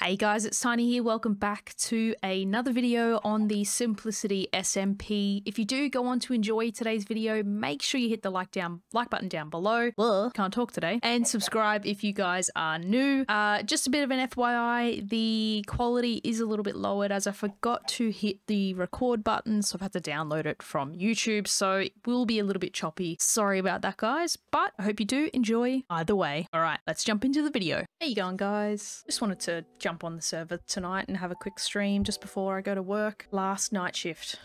Hey guys, it's Tiny here. Welcome back to another video on the Simplicity SMP. If you do go on to enjoy today's video, make sure you hit the like down like button down below. Well, can't talk today. And subscribe if you guys are new. Uh, just a bit of an FYI, the quality is a little bit lowered as I forgot to hit the record button, so I've had to download it from YouTube. So it will be a little bit choppy. Sorry about that, guys. But I hope you do enjoy either way. All right, let's jump into the video. How you going, guys? Just wanted to jump on the server tonight and have a quick stream just before I go to work. Last night shift,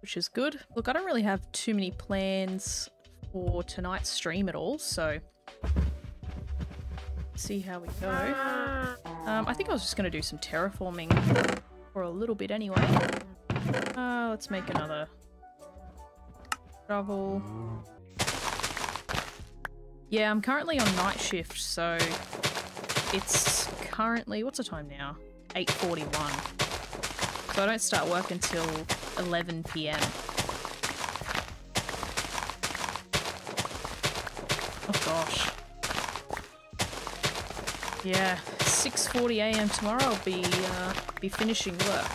which is good. Look, I don't really have too many plans for tonight's stream at all, so see how we go. Um, I think I was just going to do some terraforming for a little bit anyway. Uh, let's make another shovel. Yeah, I'm currently on night shift, so it's currently, what's the time now? 8.41. So I don't start work until 11 p.m. Oh gosh. Yeah, 6.40 a.m. tomorrow I'll be, uh, be finishing work.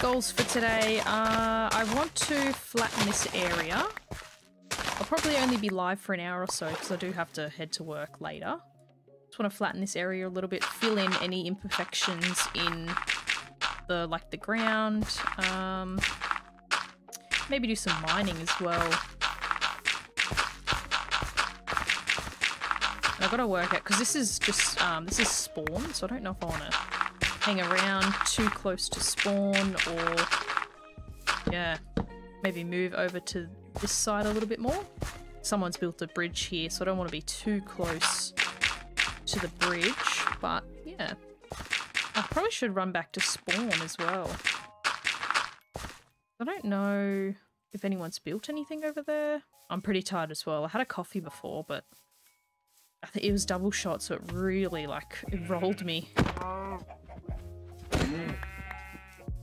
Goals for today, uh, I want to flatten this area. I'll probably only be live for an hour or so because I do have to head to work later. Just want to flatten this area a little bit, fill in any imperfections in the like the ground. Um, maybe do some mining as well. And I've got to work out because this is just um, this is spawn, so I don't know if I want to hang around too close to spawn or yeah, maybe move over to this side a little bit more. Someone's built a bridge here, so I don't want to be too close to the bridge, but yeah. I probably should run back to spawn as well. I don't know if anyone's built anything over there. I'm pretty tired as well. I had a coffee before, but I think it was double shot, so it really, like, it rolled me.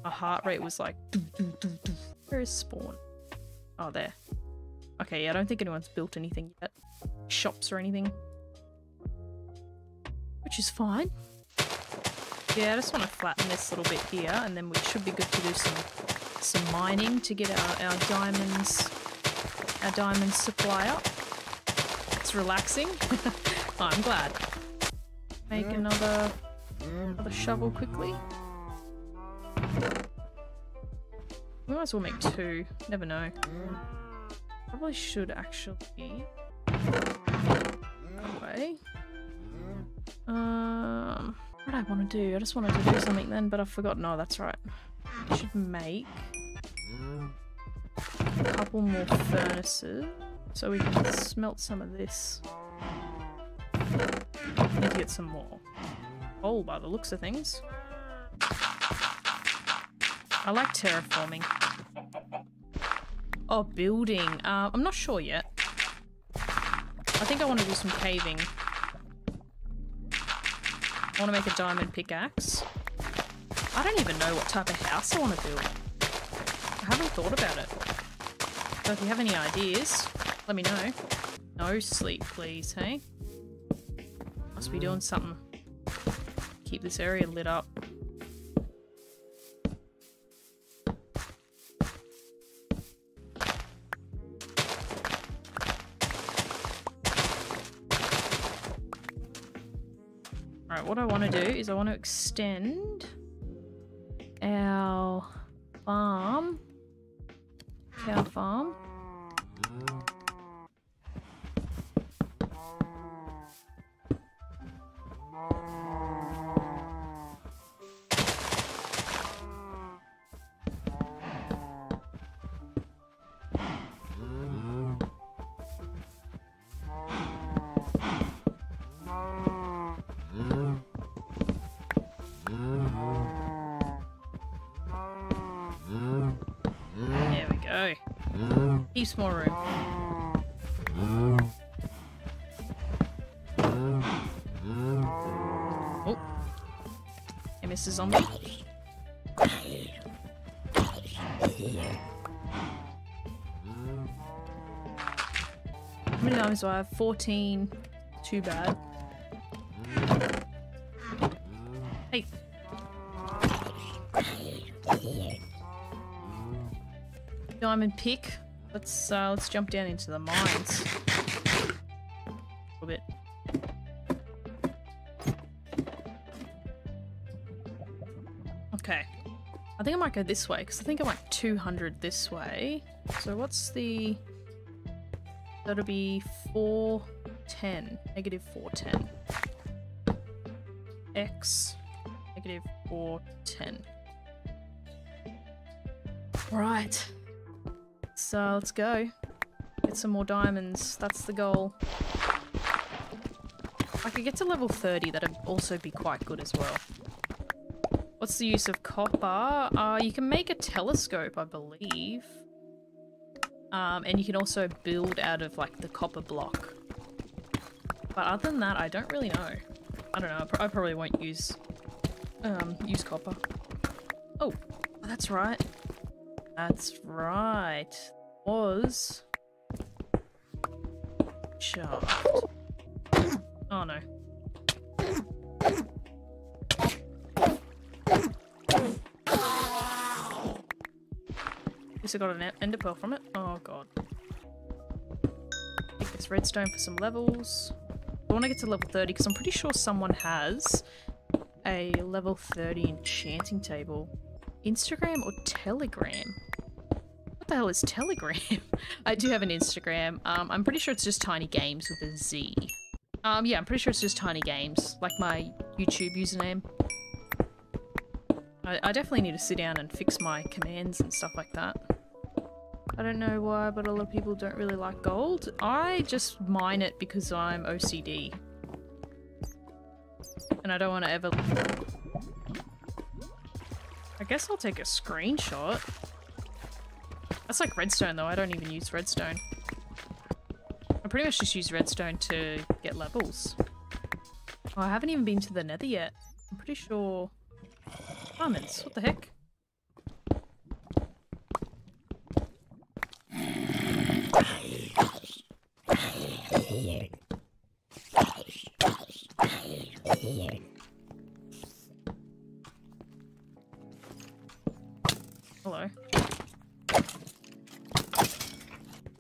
My heart rate was like... Doo, doo, doo, Where is spawn? Oh, there. Okay, yeah, I don't think anyone's built anything yet. Shops or anything which is fine. Yeah, I just want to flatten this little bit here, and then we should be good to do some some mining to get our, our diamonds our diamond supply up. It's relaxing. I'm glad. Make another another shovel quickly. We might as well make two. Never know. Probably should actually. Away. Um, what do I want to do? I just wanted to do something then, but I've forgotten. No, that's right. I should make a couple more furnaces so we can smelt some of this. Need to get some more coal by the looks of things. I like terraforming. Oh, building. Uh, I'm not sure yet. I think I want to do some caving I want to make a diamond pickaxe. I don't even know what type of house I want to build. I haven't thought about it. So if you have any ideas, let me know. No sleep, please, hey? Must be doing something. Keep this area lit up. What I want to do is I want to extend our farm, cow farm, Heaps more room. Oh. I missed a zombie. How many diamonds do I have? 14. Too bad. Hey. Diamond pick. Let's uh, let's jump down into the mines. A little bit. Okay. I think I might go this way because I think I went 200 this way. So what's the... That'll be 410. Negative 410. X. Negative 410. Right. So let's go. Get some more diamonds. That's the goal. I could get to level 30. That'd also be quite good as well. What's the use of copper? Uh, you can make a telescope, I believe. Um, and you can also build out of, like, the copper block. But other than that, I don't really know. I don't know. I, probably won't use, um, use copper. Oh that's right. That's right. Was... Shaft. Oh no. least I got an ender pearl from it. Oh god. Take this redstone for some levels. I want to get to level 30 because I'm pretty sure someone has a level 30 enchanting table. Instagram or Telegram? What the hell is Telegram? I do have an Instagram. Um, I'm pretty sure it's just Tiny Games with a Z. Um, yeah, I'm pretty sure it's just Tiny Games, like my YouTube username. I, I definitely need to sit down and fix my commands and stuff like that. I don't know why, but a lot of people don't really like gold. I just mine it because I'm OCD. And I don't want to ever... I guess I'll take a screenshot. That's like redstone though, I don't even use redstone. I pretty much just use redstone to get levels. Oh, I haven't even been to the nether yet. I'm pretty sure... Diamonds, what the heck?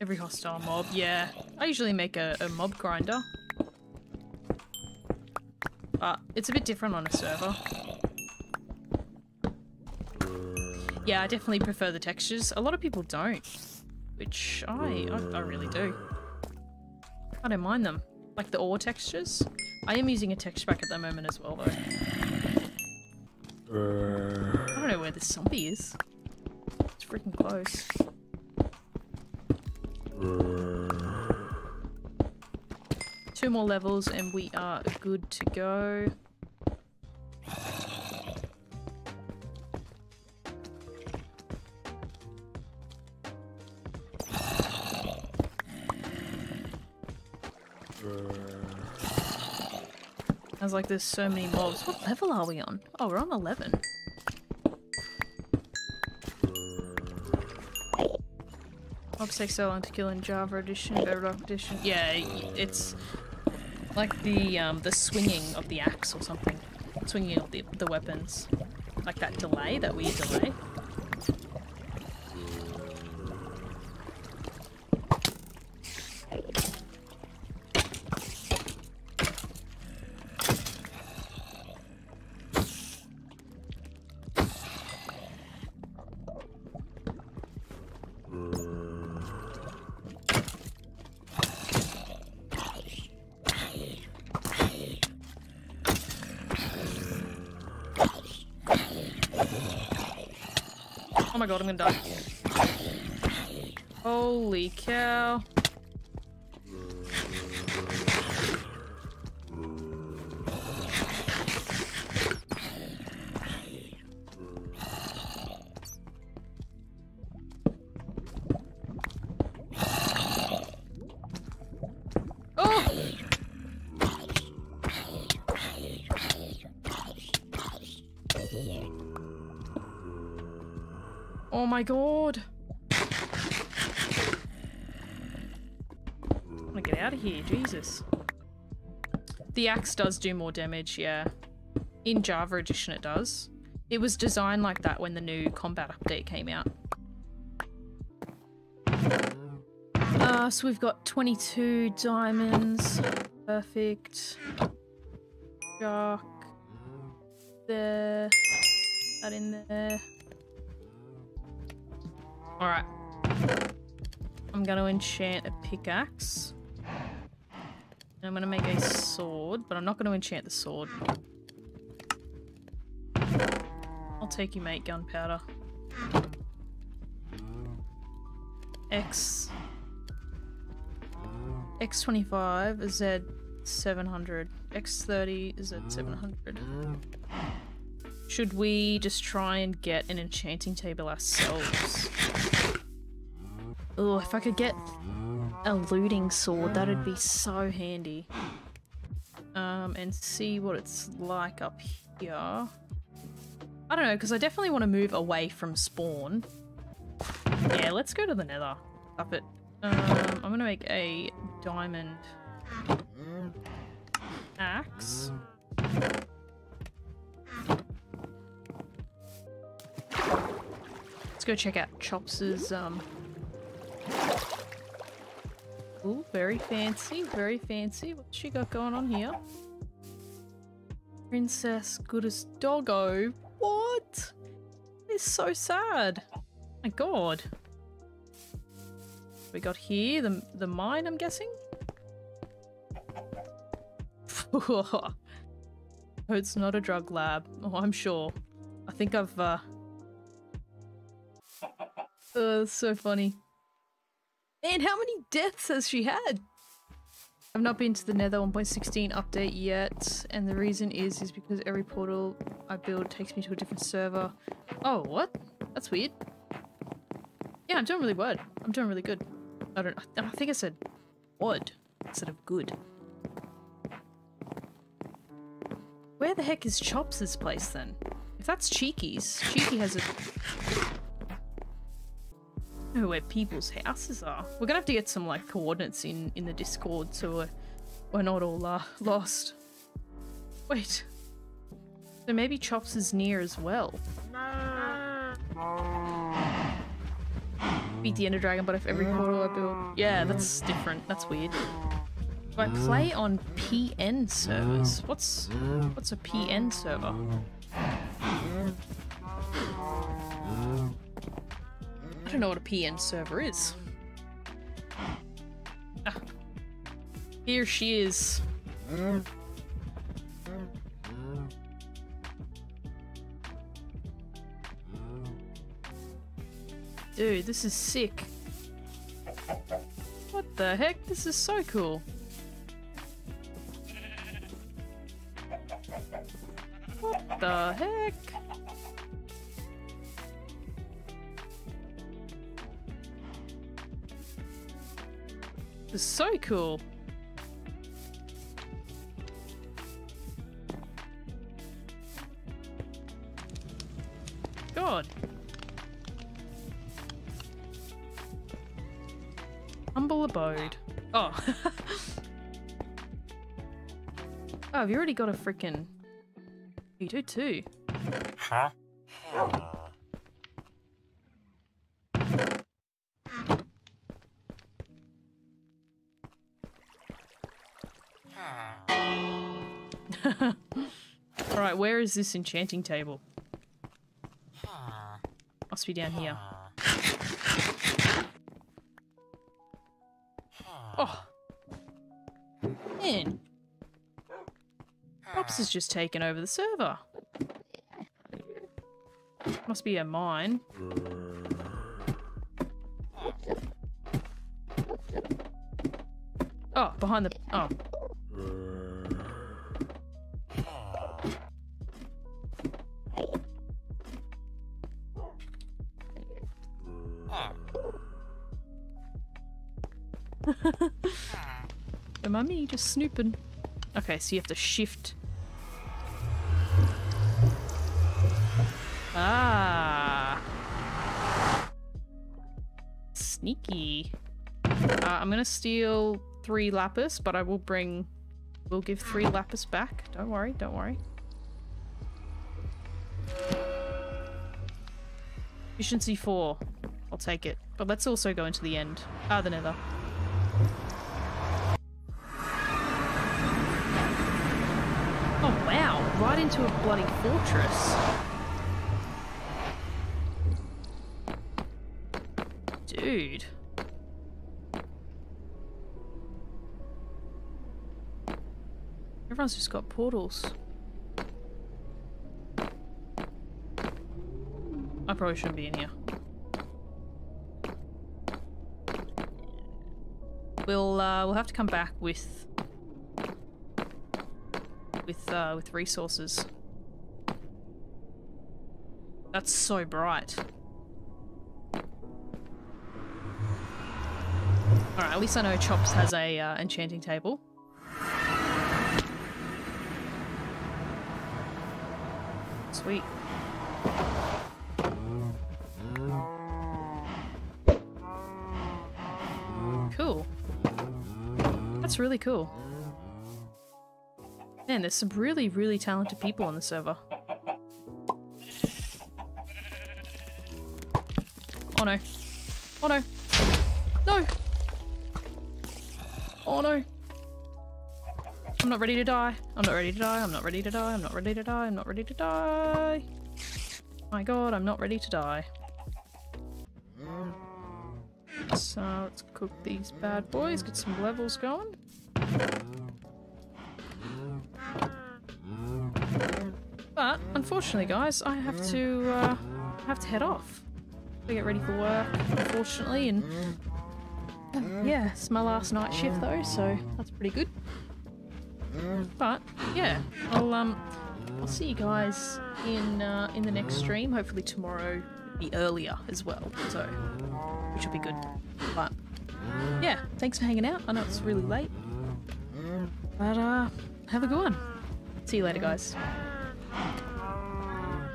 Every hostile mob, yeah. I usually make a, a mob grinder. But it's a bit different on a server. Yeah, I definitely prefer the textures. A lot of people don't. Which I, I, I really do. I don't mind them. Like the ore textures. I am using a texture pack at the moment as well though. I don't know where this zombie is. It's freaking close. Two more levels and we are good to go. Sounds like there's so many mobs. What level are we on? Oh, we're on 11. Mobs take so long to kill in Java Edition, Bedrock Edition. Yeah, it's like the um, the swinging of the axe or something. Swinging of the, the weapons. Like that delay, that weird delay. Oh my god, I'm gonna die. Holy cow. Oh my god. I'm gonna get out of here, Jesus. The axe does do more damage, yeah. In Java Edition it does. It was designed like that when the new combat update came out. Uh, so we've got 22 diamonds. Perfect. Shark. There. That in there. Alright. I'm gonna enchant a pickaxe. I'm gonna make a sword, but I'm not gonna enchant the sword. I'll take you, mate, gunpowder. X. X25, Z700. X30, Z700. Should we just try and get an enchanting table ourselves? Oh, if I could get a looting sword, that'd be so handy. Um, and see what it's like up here. I don't know, because I definitely want to move away from spawn. Yeah, let's go to the nether. Up it. Um, I'm gonna make a diamond axe. Go check out Chops's um Ooh, very fancy, very fancy. What's she got going on here? Princess Goodest Doggo. What? It's so sad. My god. We got here the the mine, I'm guessing. oh, it's not a drug lab. Oh, I'm sure. I think I've uh. Oh, that's so funny. Man, how many deaths has she had? I've not been to the Nether 1.16 update yet, and the reason is is because every portal I build takes me to a different server. Oh, what? That's weird. Yeah, I'm doing really well. I'm doing really good. I don't. I think I said wood instead of good. Where the heck is Chops' place then? If that's Cheeky's, Cheeky has a know where people's houses are. We're gonna have to get some like coordinates in in the Discord so we're, we're not all uh, lost. Wait. So maybe Chops is near as well. Beat the Ender Dragon, but if every portal I build... Yeah, that's different. That's weird. Do I play on PN servers? What's what's a PN server? I don't know what a PN server is. Ah. Here she is. Dude, this is sick. What the heck? This is so cool. What the heck? So cool. God. Humble abode. Oh. oh, have you already got a freaking... You do too. Huh? Where is this enchanting table? Must be down here. Oh! Man! Pops has just taken over the server. Must be a mine. Oh, behind the... Oh. The mummy just snooping? Okay, so you have to shift. Ah. Sneaky. Uh, I'm gonna steal three lapis, but I will bring... We'll give three lapis back. Don't worry, don't worry. Efficiency 4. I'll take it. But let's also go into the end. Ah, the nether. Oh wow, right into a bloody fortress. Dude. Everyone's just got portals. I probably shouldn't be in here. We'll uh, we'll have to come back with with uh, with resources. That's so bright. Alright, at least I know Chops has a uh, enchanting table. Sweet. Really cool. Man, there's some really, really talented people on the server. Oh no. Oh no. No! Oh no. I'm not ready to die. I'm not ready to die. I'm not ready to die. I'm not ready to die. I'm not ready to die. My god, I'm not ready to die. So let's cook these bad boys, get some levels going. But unfortunately, guys, I have to uh, have to head off. To get ready for work, unfortunately, and yeah, it's my last night shift though, so that's pretty good. But yeah, I'll um, I'll see you guys in uh, in the next stream. Hopefully tomorrow be earlier as well, so which will be good. But yeah, thanks for hanging out. I know it's really late, but, uh, have a good one. See you later, guys.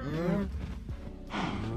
Mm -hmm.